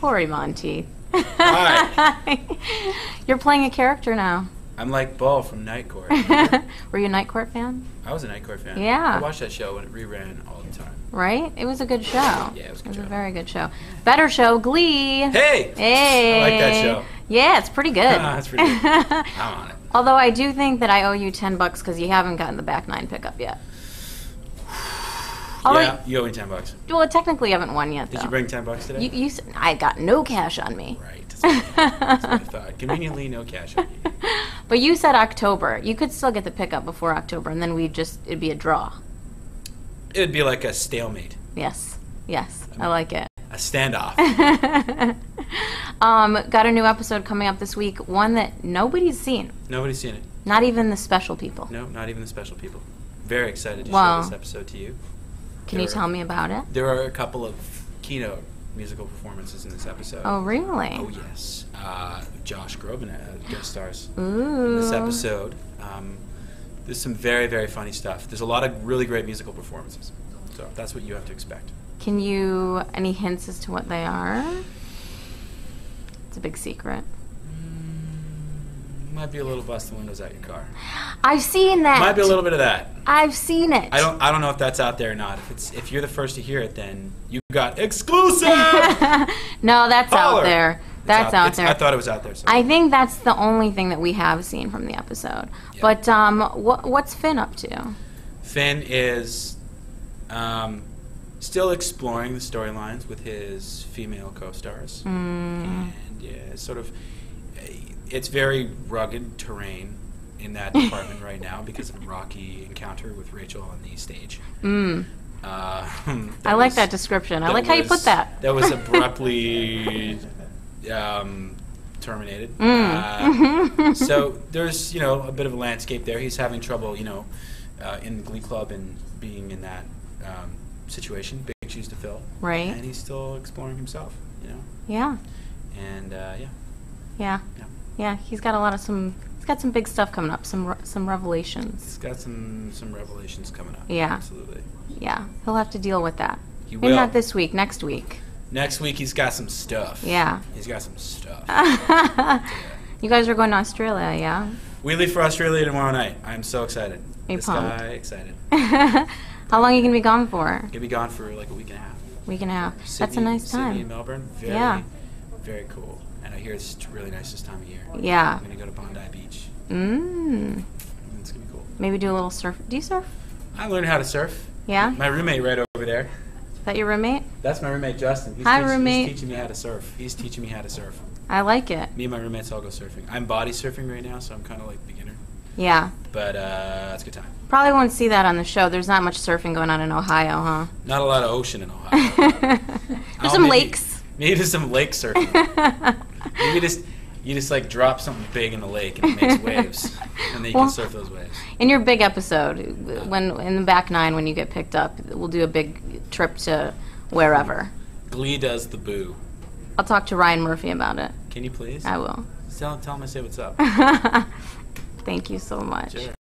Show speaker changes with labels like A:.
A: Cory Monteith.
B: Hi.
A: You're playing a character now.
B: I'm like Bull from Night Court.
A: Were you a Night Court fan?
B: I was a Night Court fan.
A: Yeah.
B: I watched that show when it reran all the time.
A: Right? It was a good show.
B: Yeah, it was a good
A: It was a very good show. Better show, Glee.
B: Hey!
A: Hey.
B: I like that show.
A: Yeah, it's pretty good.
B: That's pretty good. I'm on it.
A: Although I do think that I owe you ten bucks because you haven't gotten the back nine pickup yet. Although,
B: yeah, you owe me 10 bucks.
A: well, technically, you haven't won yet.
B: Did
A: though.
B: you bring 10 bucks today?
A: You, you, s- I got no cash on me.
B: Right. That's what, that's what I thought. Conveniently, no cash on you.
A: But you said October. You could still get the pickup before October, and then we'd just it'd be a draw.
B: It would be like a stalemate,
A: Yes, yes, I like it.
B: a standoff.
A: um, got a new episode coming up this week. One that nobody's seen,
B: Nobody's seen it.
A: not even the special people.
B: No, not even the special people. Very excited to
A: Wow.
B: show this episode to you.
A: Can you tell me about it?
B: There are a couple of keynote musical performances in this episode.
A: Oh, really?
B: Oh, yes. Uh, Josh Groban uh, guest stars
A: Ooh.
B: in this episode. Um, there's some very, very funny stuff. There's a lot of really great musical performances. So that's what you have to expect.
A: Can you any hints as to what they are? It's a big secret.
B: Might be a little busting windows out your car.
A: I've seen that.
B: Might be a little bit of that.
A: I've seen it.
B: I don't. I don't know if that's out there or not. If it's if you're the first to hear it, then you got exclusive.
A: no, that's
B: Holler.
A: out there. That's out,
B: it's-
A: there.
B: I thought it was out there. So.
A: I think that's the only thing that we have seen from the episode.
B: Yeah.
A: But um, what, what's Finn up to?
B: Finn is um, still exploring the storylines with his female co-stars,
A: Mm,
B: and yeah, sort of it's very rugged terrain in that department right now because of a rocky encounter with Rachel on the stage.
A: mm.
B: Uh,
A: I like
B: was-
A: that description. I
B: that
A: like how you put that.
B: That was abruptly um, terminated.
A: Mm.
B: Uh, so there's you know a bit of a landscape there. He's having trouble you know uh, in the Glee Club and being in that um, situation, big shoes to fill.
A: Right.
B: And he's still exploring himself. You know.
A: Yeah,
B: And uh, yeah.
A: yeah,
B: Yeah.
A: Yeah. He's got a lot of some. He's got some big stuff coming up. Some re- some revelations.
B: He's got some some revelations coming up.
A: Yeah.
B: Absolutely.
A: Yeah, he'll have to deal with that.
B: He
A: Maybe
B: will.
A: not this week. Next week.
B: Next week he's got some stuff.
A: Yeah.
B: He's got some stuff.
A: you guys are going to Australia, yeah?
B: We leave for Australia tomorrow night. I'm so excited.
A: Are
B: this
A: pumped?
B: guy excited.
A: How long are you gonna be gone for?
B: Gonna be gone for like a week and a half.
A: Week and a half. That's a
B: Sydney-
A: nice
B: Sydney and
A: time.
B: Melbourne. Very,
A: Yeah.
B: very cool. And I hear it's really nice this time of year.
A: Yeah.
B: I'm gonna go to Bondi Beach.
A: Mm.
B: It's gonna be cool.
A: Maybe do a little surf. Do you surf?
B: I learned how to surf.
A: Yeah.
B: My roommate right over there.
A: Is that your roommate?
B: That's my roommate Justin. He's
A: Hi,
B: teach-
A: roommate.
B: He's teaching me how to surf. He's teaching me how to surf.
A: I like it.
B: Me and my roommates all go surfing. I'm body surfing right now, so I'm kind of like beginner.
A: Yeah.
B: But uh, it's a good time.
A: Probably won't see that on the show. There's not much surfing going on in Ohio, huh?
B: Not a lot of ocean in Ohio.
A: There's some
B: maybe-
A: lakes.
B: Maybe there's some lake surfing. Maybe just you just like drop something big in the lake and it makes waves, and then you
A: Well-
B: can surf those waves.
A: In your big episode, when in the back nine, when you get picked up, we'll do a big trip to wherever.
B: Glee does the boo.
A: I'll talk to Ryan Murphy about it.
B: Can you please?
A: I will.
B: Tell, tell him I say what's up.
A: Thank you so much.
B: Sure.